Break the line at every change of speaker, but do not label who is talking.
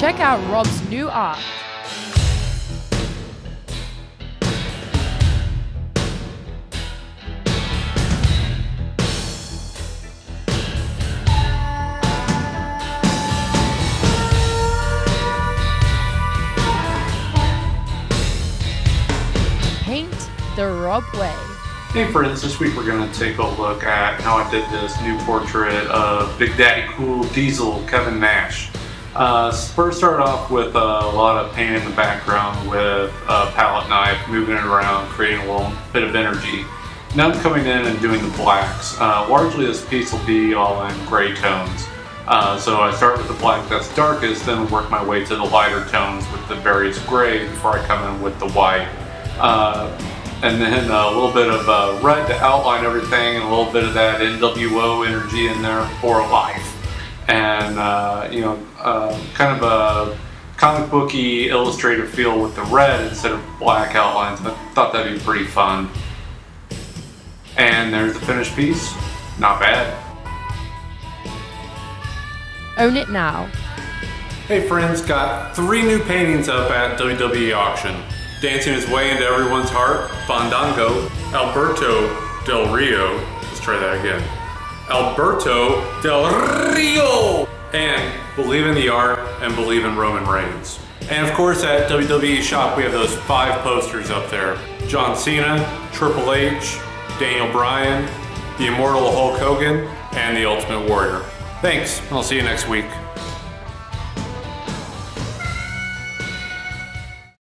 Check out Rob's new art. Paint the Rob way.
Hey friends, this week we're going to take a look at how I did this new portrait of Big Daddy Cool Diesel Kevin Nash. Uh, first start off with a lot of paint in the background with a palette knife, moving it around, creating a little bit of energy. Now I'm coming in and doing the blacks. Uh, largely this piece will be all in gray tones. Uh, so I start with the black that's darkest, then work my way to the lighter tones with the various gray before I come in with the white. Uh, and then a little bit of uh, red to outline everything and a little bit of that NWO energy in there for life. And, uh, you know, uh, kind of a comic booky illustrative feel with the red instead of black outlines. I thought that'd be pretty fun. And there's the finished piece. Not bad.
Own it now.
Hey friends, got three new paintings up at WWE auction. Dancing his way into everyone's heart, Fandango, Alberto Del Rio, let's try that again. Alberto Del Rio! And Believe in the Art and Believe in Roman Reigns. And of course at WWE shop we have those five posters up there. John Cena, Triple H, Daniel Bryan, the immortal Hulk Hogan, and the Ultimate Warrior. Thanks, and I'll see you next week.